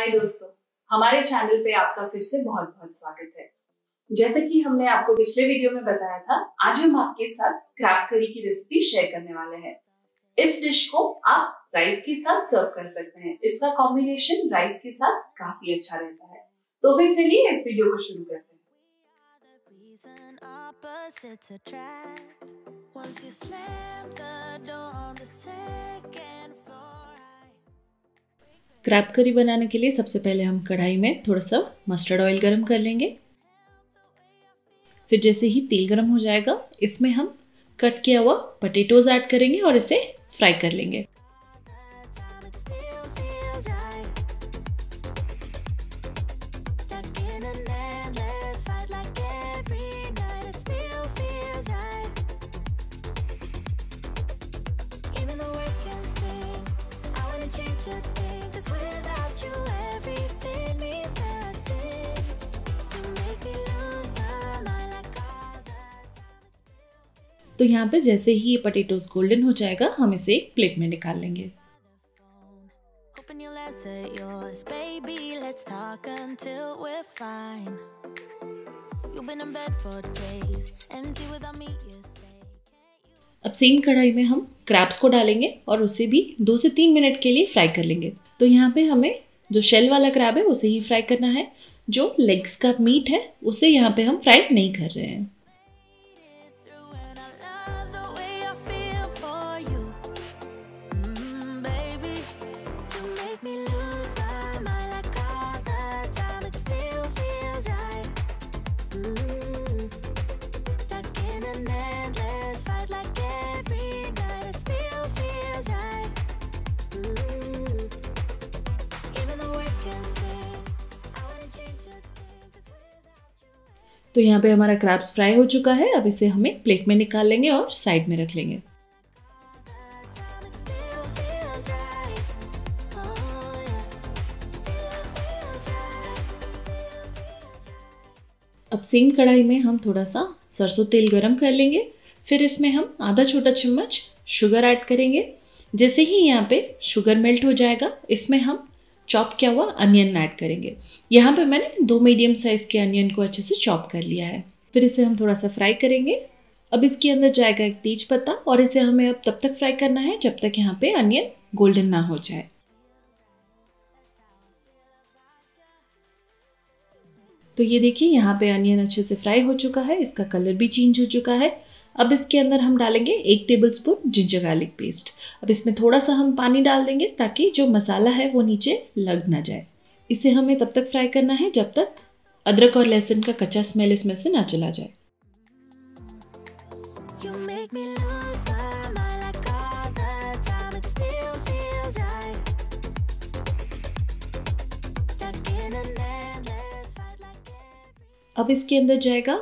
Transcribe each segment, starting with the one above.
हाय दोस्तों, हमारे चैनल पे आपका फिर से बहुत बहुत स्वागत है। जैसे कि हमने आपको पिछले वीडियो में बताया था, आज हम आपके साथ क्रैब करी की रेसिपी शेयर करने वाले हैं। इस डिश को आप राइस के साथ सर्व कर सकते हैं। इसका कॉम्बिनेशन राइस के साथ काफ़ी अच्छा रहता है। तो फिर चलिए इस वीडियो को शुरू करते हैं। क्रैप करी बनाने के लिए सबसे पहले हम कढ़ाई में थोड़ा सा मस्टर्ड ऑयल गर्म कर लेंगे। फिर जैसे ही तेल गर्म हो जाएगा, इसमें हम कट किया हुआ पटेटोज ऐड करेंगे और इसे फ्राई कर लेंगे। तो यहाँ पे जैसे ही ये पटेटोज गोल्डन हो जाएगा हम इसे एक प्लेट में निकाल लेंगे। अब सेम कढ़ाई में हम क्रैप्स को डालेंगे और उसे भी दो से तीन मिनट के लिए फ्राई कर लेंगे। तो यहाँ पे हमें जो शेल वाला क्रैब है उसे ही फ्राई करना है। जो लेग्स का मीट है उसे यहाँ पे हम फ्राई नहीं कर रहे हैं। तो यहाँ पे हमारा क्रैब्स फ्राई हो चुका है। अब इसे हमें प्लेट में निकाल लेंगे और साइड में रख लेंगे। अब सेम कढ़ाई में हम थोड़ा सा सरसों तेल गरम कर लेंगे। फिर इसमें हम आधा छोटा चम्मच शुगर ऐड करेंगे। जैसे ही यहाँ पे शुगर मेल्ट हो जाएगा, इसमें हम चॉप किया हुआ अनियन ऐड करेंगे। यहाँ पे मैंने दो मीडियम साइज़ के अनियन को अच्छे से चॉप कर लिया है। फिर इसे हम थोड़ा सा फ्राई करेंगे। अब इसके अंदर जाएगा एक तेज पत्ता और इसे हमें अब तब तक फ्राई करना है जब तक यहाँ पे अनियन गोल्डन ना हो जाए। तो ये देखिए, यहाँ पे अनियन अच्छे से फ्राई हो चुका है, इसका कलर भी चेंज हो चुका है। अब इसके अंदर हम डालेंगे एक tablespoon ginger garlic paste अब इसमें थोड़ा सा हम पानी डाल देंगे ताकि जो मसाला है वो नीचे लग ना जाए। इसे हमें तब तक फ्राई करना है जब तक अदरक और लहसुन का कच्चा स्मेल इसमें से ना चला जाए। अब इसके अंदर जाएगा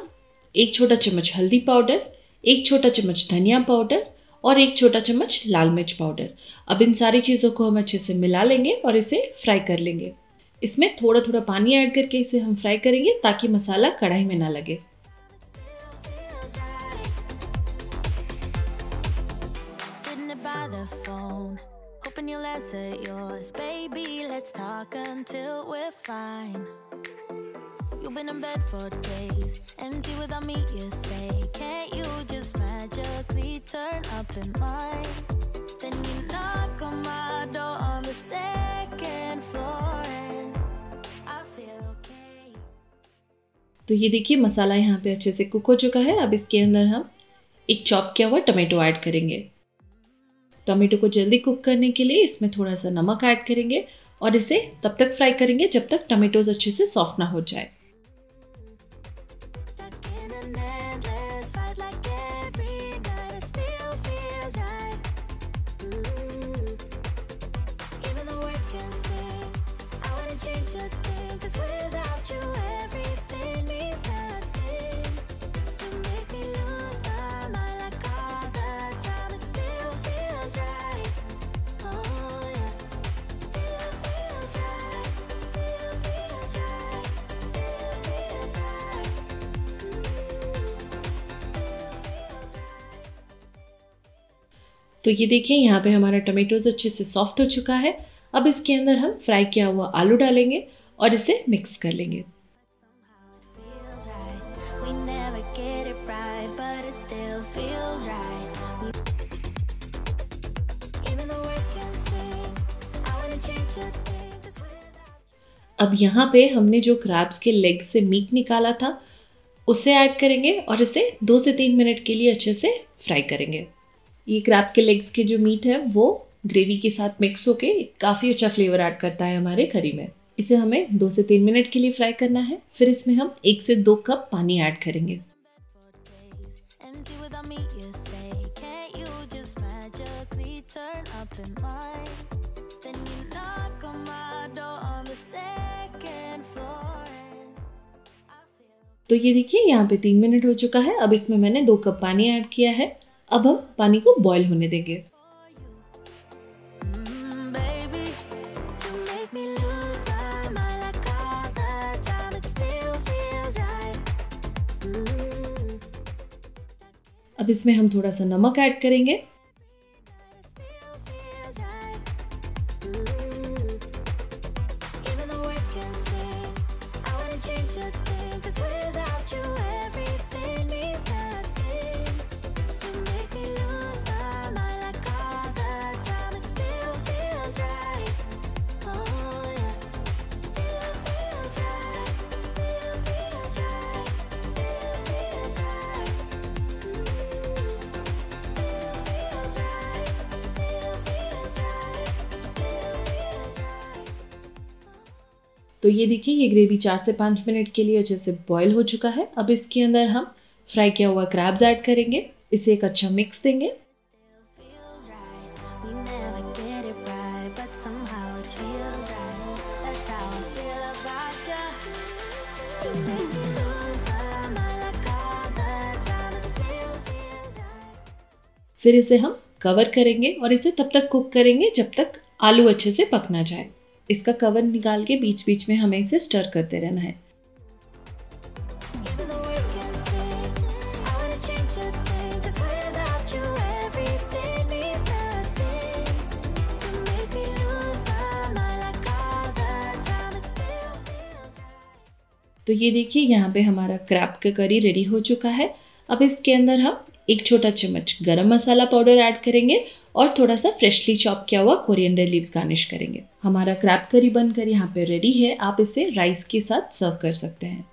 एक छोटा चम्मच हल्दी पाउडर, एक छोटा चम्मच धनिया पाउडर और एक छोटा चम्मच लाल मिर्च पाउडर अब इन सारी चीज़ों को हम अच्छे से मिला लेंगे और इसे फ्राई कर लेंगे इसमें थोड़ा थोड़ा पानी ऐड करके इसे हम फ्राई करेंगे ताकि मसाला कढ़ाई में ना लगे baby. Let's talk until we're fine. You've been in bed for days, empty without me, you say. Can't you just magically turn up in mine? Then you knock on my door on the second floor. तो ये देखिए मसाला यहाँ पे अच्छे से cook हो चुका है अब इसके अंदर हम एक चॉप किया हुआ टमाटो ऐड करेंगे टमेटो को जल्दी कुक करने के लिए इसमें थोड़ा सा नमक ऐड करेंगे और इसे तब तक फ्राई करेंगे जब तक टमेटोज अच्छे से सॉफ्ट ना हो जाए तो ये देखिए, यहाँ पे हमारा टमेटोज अच्छे से सॉफ्ट हो चुका है अब इसके अंदर हम फ्राई किया हुआ आलू डालेंगे और इसे मिक्स कर लेंगे. अब यहाँ पे हमने जो क्रैब्स के लेग से मीट निकाला था, उसे ऐड करेंगे और इसे दो से तीन मिनट के लिए अच्छे से फ्राई करेंगे ये क्रैप के लेग्स के जो मीट है, वो ग्रेवी के साथ मिक्स होके काफ़ी अच्छा फ्लेवर ऐड करता है हमारे करी में। इसे हमें दो से तीन मिनट के लिए फ्राई करना है, फिर इसमें हम एक से दो कप पानी ऐड करेंगे। तो ये देखिए, यहाँ पे तीन मिनट हो चुका है, अब इसमें मैंने दो कप पानी ऐड किया है। अब हम पानी को बॉईल होने देंगे। अब इसमें हम थोड़ा सा नमक ऐड करेंगे। तो ये देखिए, ये ग्रेवी चार से पाँच मिनट के लिए अच्छे से बॉयल हो चुका है। अब इसके अंदर हम फ्राई किया हुआ क्रैब्स ऐड करेंगे। इसे एक अच्छा मिक्स देंगे। फिर इसे हम कवर करेंगे और इसे तब तक कुक करेंगे जब तक आलू अच्छे से पकना जाए। इसका कवर निकाल के बीच बीच में हमें इसे स्टर करते रहना है। तो ये देखिए यहाँ पे हमारा क्रैप का करी रेडी हो चुका है। अब इसके अंदर हम एक छोटा चम्मच गरम मसाला पाउडर ऐड करेंगे और थोड़ा सा फ्रेशली चॉप किया हुआ कोरिएंडर लीव्स गार्निश करेंगे। हमारा क्रैप करी बनकर यहाँ पे रेडी है। आप इसे राइस के साथ सर्व कर सकते हैं।